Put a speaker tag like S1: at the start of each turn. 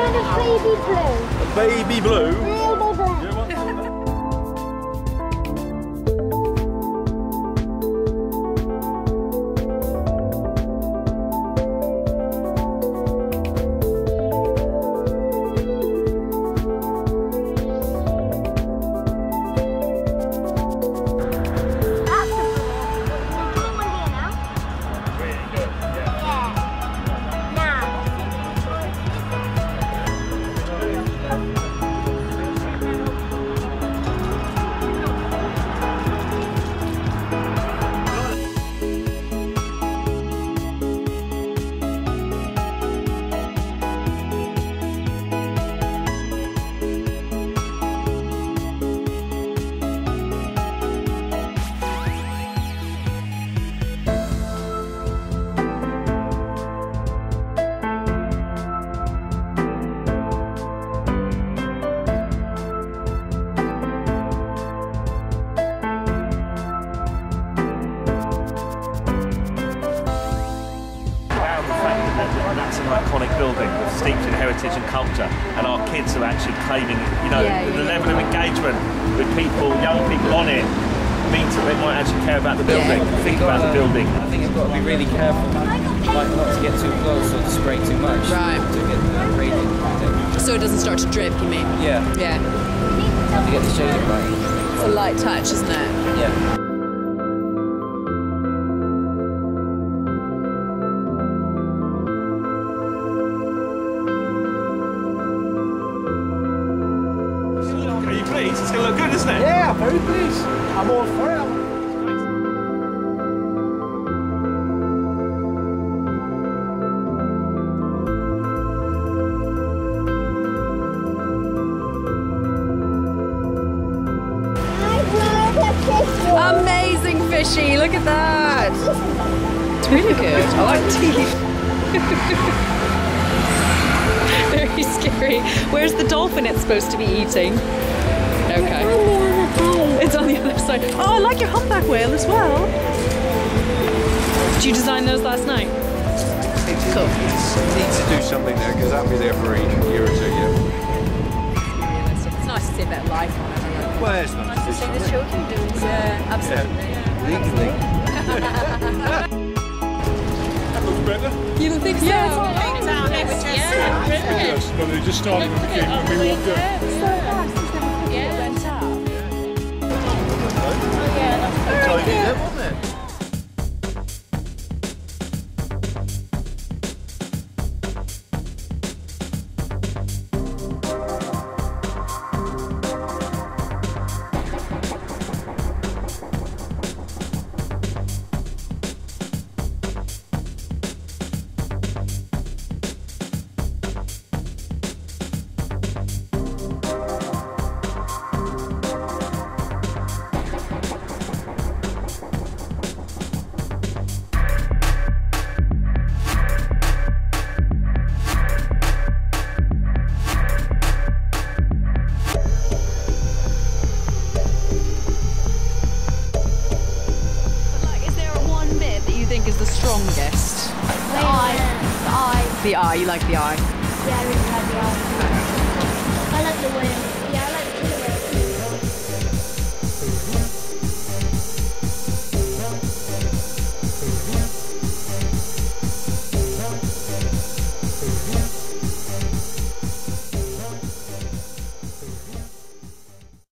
S1: baby blue?
S2: A baby blue?
S3: Fact that that- that's an iconic building that's steeped in heritage and culture, and our kids are actually claiming, you know,
S4: Yeah,
S3: the
S4: yeah,
S3: level of engagement with people, young people on it, means that they might actually care about the building,
S4: Yeah.
S3: think about the building.
S5: I think you've got to be really careful, like not to get too close or to spray too much.
S4: Right.
S5: To get the gradient.
S4: So it doesn't start to drip, you mean?
S5: Yeah.
S4: Yeah.
S5: Have to get the shading right.
S4: It's a light touch, isn't it?
S5: Yeah.
S3: Pleased? It's going to look good, isn't it?
S6: Yeah, very pleased. I'm all for it.
S4: Amazing fishy, look at that. It's really good. I like teeth. Very scary. Where's the dolphin it's supposed to be eating? Okay. It's on the other side. Oh, I like your humpback whale as well. Did you design those last night? It's Cool.
S6: Need to do something there because I'll be there for a year or two. Yeah.
S4: It's nice to see a bit of life on it.
S6: Well, it's not
S4: Nice to see the children doing uh, Yeah, absolutely.
S6: legally.
S2: That looks better.
S4: You don't think so?
S2: Oh, yes, but they just started when we came when we walked in.
S6: Tidy
S4: is the strongest?
S1: The eye. The eye.
S4: The eye. You like the eye.
S1: Yeah, I really like the eye. I like the whale.